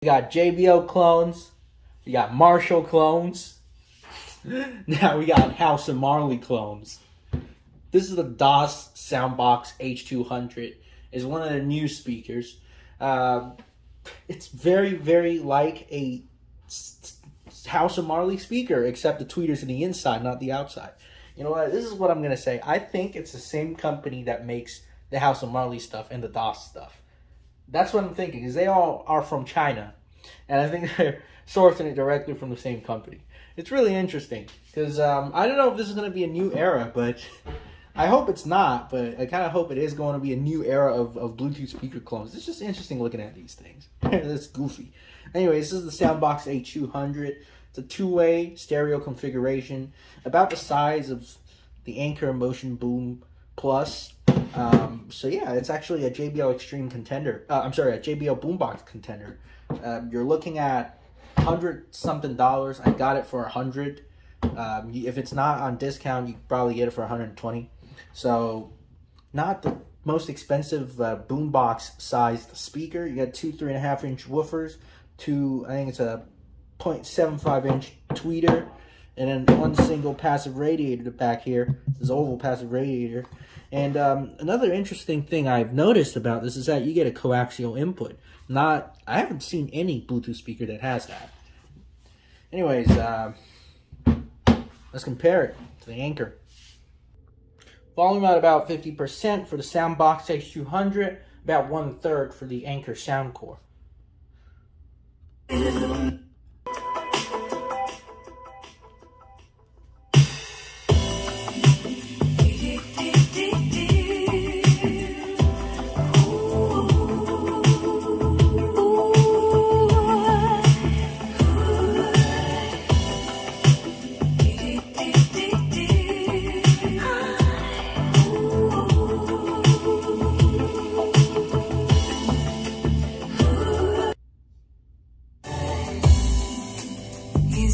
We got JBL clones. We got Marshall clones. now we got House of Marley clones. This is the Doss Soundbox H200. Is one of the new speakers. Um, it's very, very like a House of Marley speaker, except the tweeters in the inside, not the outside. You know what? This is what I'm gonna say. I think it's the same company that makes the House of Marley stuff and the Doss stuff. That's what I'm thinking, because they all are from China. And I think they're sourcing it directly from the same company. It's really interesting, because um, I don't know if this is going to be a new era, but I hope it's not, but I kind of hope it is going to be a new era of, of Bluetooth speaker clones. It's just interesting looking at these things. It's goofy. Anyway, this is the Soundbox A200. It's a two-way stereo configuration, about the size of the Anker Motion Boom Plus. Um, so yeah, it's actually a JBL Xtreme contender. Uh, I'm sorry, a JBL Boombox contender. Um, you're looking at hundred something dollars. I got it for a hundred. Um, if it's not on discount, you probably get it for 120. So, not the most expensive uh, boombox sized speaker. You got two three and a half inch woofers, two I think it's a 0.75 inch tweeter, and then one single passive radiator back here. This oval passive radiator. And um, another interesting thing I've noticed about this is that you get a coaxial input. Not, I haven't seen any Bluetooth speaker that has that. Anyways, uh, let's compare it to the Anker. Volume at about 50% for the Soundbox H200, about one third for the Anker Soundcore.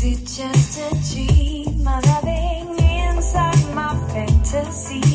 It just a dream I'm having inside my fantasies?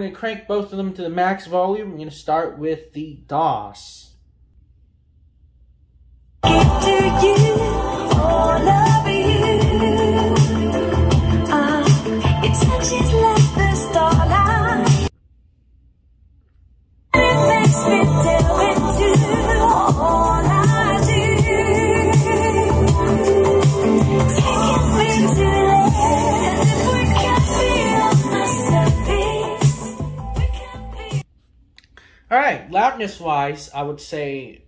Going to crank both of them to the max volume. We're going to start with the Doss. Right, loudness wise, I would say,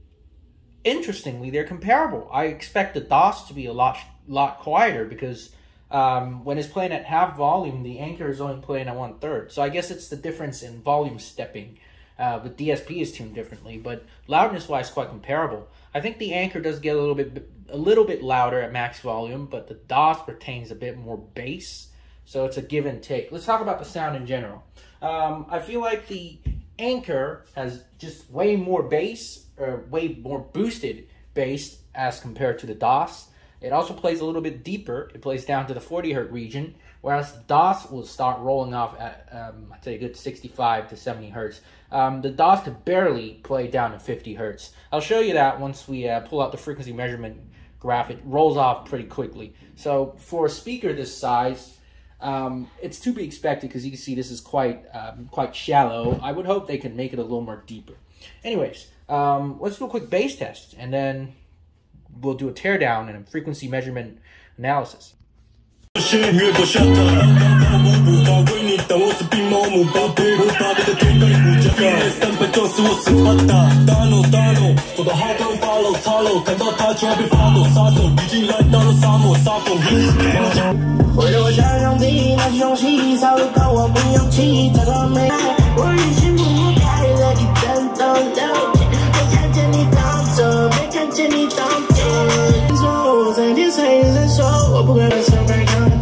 interestingly, they're comparable. I expect the Doss to be a lot lot quieter because um, when it's playing at half volume, the Anker is only playing at one third. So I guess it's the difference in volume stepping. Uh, the DSP is tuned differently, but loudness wise, quite comparable. I think the Anker does get a little bit a little bit louder at max volume, but the Doss retains a bit more bass. So it's a give and take. Let's talk about the sound in general. Um, I feel like the Anker has just way more bass, or way more boosted bass as compared to the Doss. It also plays a little bit deeper. It plays down to the 40 hertz region, whereas Doss will start rolling off at, um, I'd say, a good 65 to 70 hertz. Um, the Doss could barely play down to 50 hertz. I'll show you that once we uh, pull out the frequency measurement graph. It rolls off pretty quickly. So for a speaker this size, Um, it's to be expected because you can see this is quite um, quite shallow. I would hope they can make it a little more deeper. Anyways, um, let's do a quick bass test, and then we'll do a teardown and a frequency measurement analysis. 不发威，你当我是兵马母宝贝，我打你的天干不加冰，三百壮士我十八大，打喽打喽，走到哈都发喽擦喽，看到他就要被发抖，杀手已经来到了沙漠，杀风一直。家乡的那些东西，早都我勇气，太多美，我已经不过改了一阵都了解，没看见你当真，没看见你当真。说我在天上，人说我不该。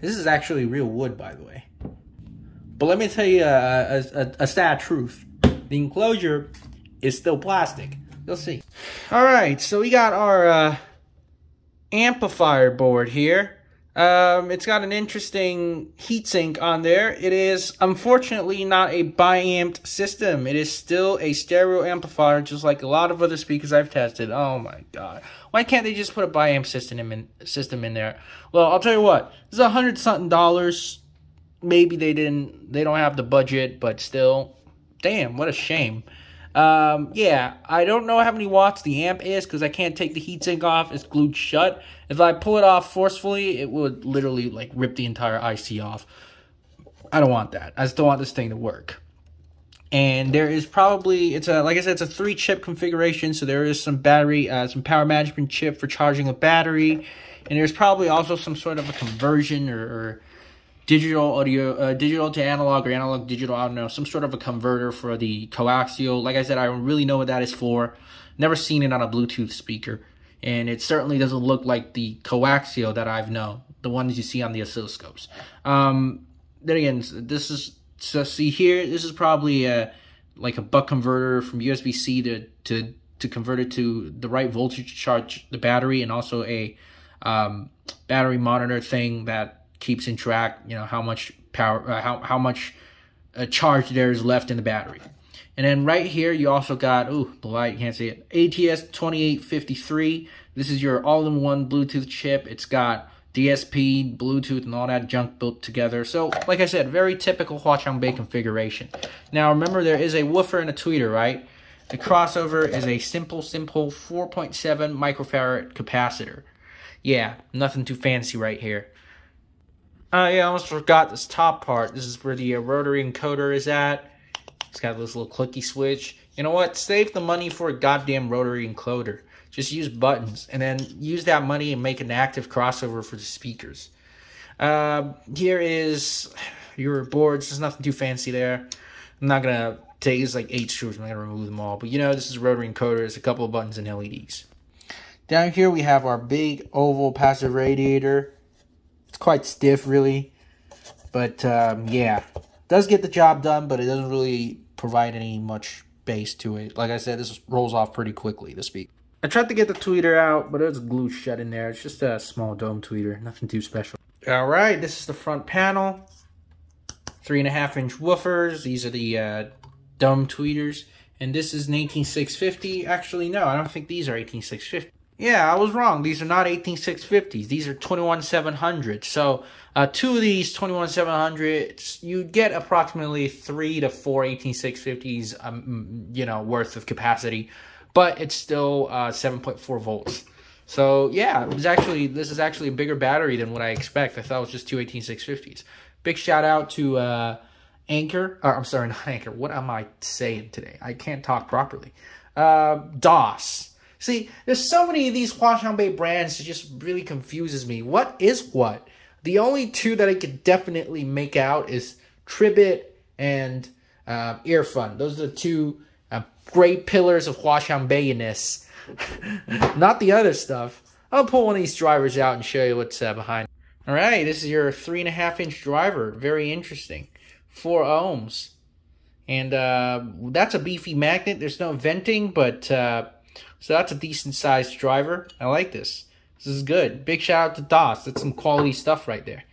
this is actually real wood, by the way. But let me tell you a, a, a sad truth: the enclosure is still plastic. You'll see. All right, so we got our uh, amplifier board here. Um, it's got an interesting heatsink on there. It is unfortunately not a biamped system. It is still a stereo amplifier, just like a lot of other speakers I've tested. Oh my god, why can't they just put a biamp system in system in there? Well, I'll tell you what, this is a hundred something dollars. Maybe they didn't, they don't have the budget, but still, damn, what a shame. Um, yeah, I don't know how many watts the amp is because I can't take the heatsink off. It's glued shut. If I pull it off forcefully, it would literally like rip the entire IC off. I don't want that. I still want this thing to work. And there is probably it's a like I said it's a three chip configuration, so there is some battery, uh, some power management chip for charging a battery, and there's probably also some sort of a conversion or, or digital audio, uh, digital to analog or analog digital. I don't know, some sort of a converter for the coaxial. Like I said, I don't really know what that is for. Never seen it on a Bluetooth speaker, and it certainly doesn't look like the coaxial that I've known, the ones you see on the oscilloscopes. Um, then again, this is so see here. This is probably a like a buck converter from USB C to to to convert it to the right voltage to charge the battery, and also a um, battery monitor thing that keeps in track, you know, how much power, uh, how how much uh, charge there is left in the battery. And then right here, you also got, ooh, the light, can't see it, ATS 2853. This is your all-in-one Bluetooth chip. It's got DSP, Bluetooth, and all that junk built together. So, like I said, very typical Huaqiangbei configuration. Now, remember, there is a woofer and a tweeter, right? The crossover is a simple, simple 4.7 microfarad capacitor. Yeah, nothing too fancy right here. Uh, yeah, I almost forgot this top part. This is where the uh, rotary encoder is at. It's got this little clicky switch. You know what? Save the money for a goddamn rotary encoder. Just use buttons, and then use that money and make an active crossover for the speakers. Uh, here is your boards. There's nothing too fancy there. I'm not gonna take it's like eight screws. I'm not gonna remove them all, but you know this is a rotary encoder. It's a couple of buttons and LEDs. Down here we have our big oval passive radiator. It's quite stiff, really, but um, yeah, does get the job done, but it doesn't really provide any much bass to it. Like I said, this rolls off pretty quickly. The speak. I tried to get the tweeter out, but it's glued shut in there. It's just a small dome tweeter, nothing too special. All right, this is the front panel. Three and a half inch woofers. These are the uh, dome tweeters. And this is an 18650. Actually, no, I don't think these are 18650. Yeah, I was wrong. These are not 18650s. These are 21700. So, uh, two of these 21700s, you'd get approximately three to four 18650s, um, you know, worth of capacity. But it's still uh, 7.4 volts. So, yeah, it was actually, this is actually a bigger battery than what I expect. I thought it was just two 18650s. Big shout out to uh, Anker. Or, I'm sorry, not Anker. What am I saying today? I can't talk properly. Uh, Doss. See, there's so many of these Huaqiangbei brands, it just really confuses me. What is what? The only two that I could definitely make out is Tribit and uh, Earfun. Those are the two uh, great pillars of Huaqiangbei-ness. Not the other stuff. I'll pull one of these drivers out and show you what's uh, behind. All right, this is your three and a half inch driver. Very interesting. Four ohms. And uh, that's a beefy magnet. There's no venting, but uh, so that's a decent sized driver. I like this. This is good. Big shout out to Doss. That's some quality stuff right there.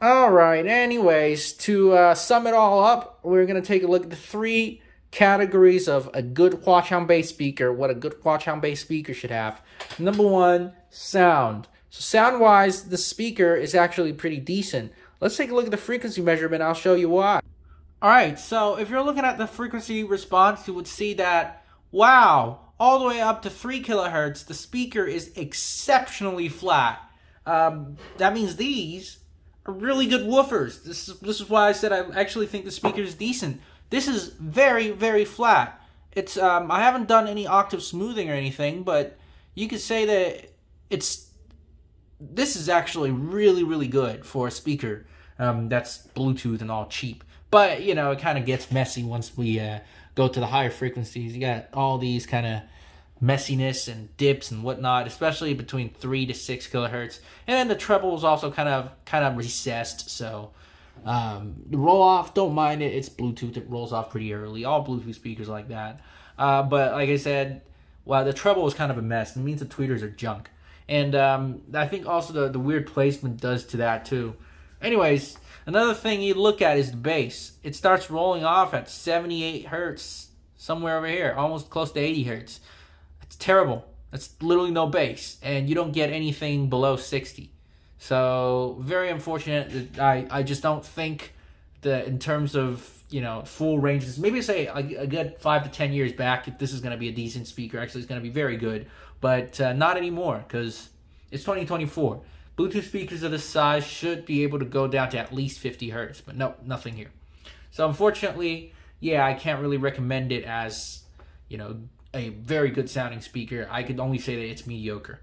All right, anyways, to uh, sum it all up, we're going to take a look at the three categories of a good Huaqiangbei speaker, what a good Huaqiangbei speaker should have. Number one, sound. So sound-wise, the speaker is actually pretty decent. Let's take a look at the frequency measurement. I'll show you why. All right, so if you're looking at the frequency response, you would see that, wow, all the way up to 3 kilohertz, the speaker is exceptionally flat. Um, that means these are really good woofers. This is, this is why I said I actually think the speaker is decent. This is very, very flat. It's um, I haven't done any octave smoothing or anything, but you could say that it's this is actually really, really good for a speaker um, that's Bluetooth and all cheap. But you know, it kind of gets messy once we uh, go to the higher frequencies. You got all these kind of messiness and dips and whatnot, especially between three to six kilohertz. And then the treble is also kind of kind of recessed, so um, the roll off, don't mind it. It's Bluetooth. It rolls off pretty early. All Bluetooth speakers like that. Uh, but like I said, well, the treble is kind of a mess. It means the tweeters are junk. And um, I think also the, the weird placement does to that too. Anyways, another thing you look at is the bass. It starts rolling off at 78 hertz, somewhere over here, almost close to 80 hertz. It's terrible. That's literally no bass, and you don't get anything below 60. So very unfortunate. I I just don't think that in terms of you know full ranges. Maybe say a, a good five to ten years back, if this is going to be a decent speaker. Actually, it's going to be very good, but uh, not anymore because it's 2024. Bluetooth speakers of this size should be able to go down to at least 50 hertz, but no, nothing here. So unfortunately, yeah, I can't really recommend it as you know a very good sounding speaker. I could only say that it's mediocre.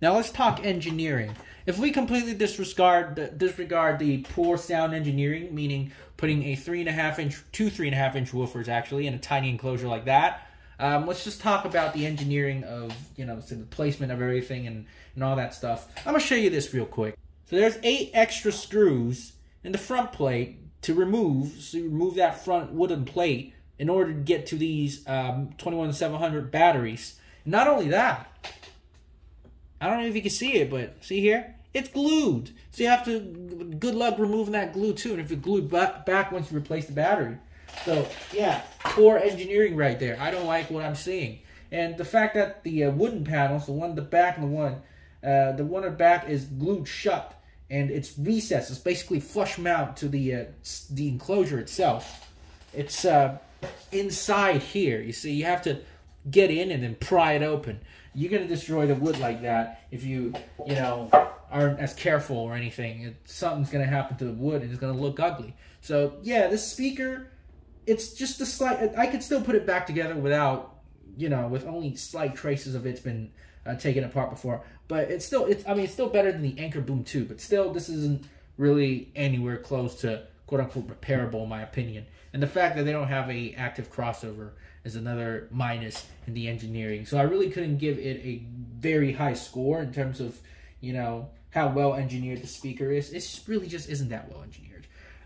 Now let's talk engineering. If we completely disregard the, disregard the poor sound engineering, meaning putting a three and a half inch, two three and a half inch woofers actually in a tiny enclosure like that, um, let's just talk about the engineering of you know the placement of everything and and all that stuff. I'm gonna show you this real quick. So there's eight extra screws in the front plate to remove. So you remove that front wooden plate in order to get to these um, 21700 batteries. Not only that, I don't know if you can see it, but see here? It's glued. So you have to, good luck removing that glue too. And if glued ba- back once you replace the battery. So yeah, poor engineering right there. I don't like what I'm seeing. And the fact that the uh, wooden panels, the one at the back and the one, uh, the one at the back is glued shut and it's recessed. It's basically flush mount to the uh, the enclosure itself. It's uh, inside here. You see, you have to get in and then pry it open. You're gonna destroy the wood like that if you, you know, aren't as careful or anything. It, something's gonna happen to the wood and it's gonna look ugly. So yeah, this speaker, it's just a slight. I could still put it back together without, you know, with only slight traces of it's been uh, taken apart before. But it's still, it's. I mean, it's still better than the Anker Boom 2. But still, this isn't really anywhere close to quote unquote repairable, in my opinion. And the fact that they don't have a active crossover is another minus in the engineering. So I really couldn't give it a very high score in terms of, you know, how well engineered the speaker is. It really just isn't that well engineered.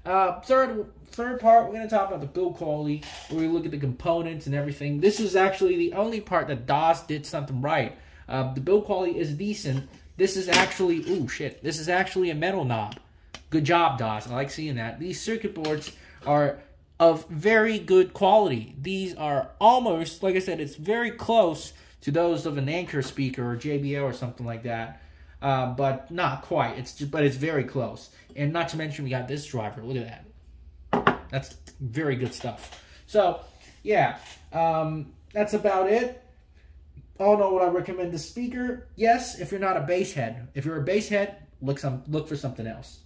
Uh, third, third part, we're gonna talk about the build quality, where we look at the components and everything. This is actually the only part that Doss did something right. Uh, the build quality is decent. This is actually, ooh shit, this is actually a metal knob. Good job, Doss. I like seeing that. These circuit boards are of very good quality. These are almost, like I said, it's very close to those of an Anker speaker or JBL or something like that. Uh, but not quite. It's just, but it's very close. And not to mention, we got this driver. Look at that. That's very good stuff. So, yeah, um, that's about it. All know what I recommend the speaker. Yes, if you're not a bass head. If you're a bass head, look some look for something else.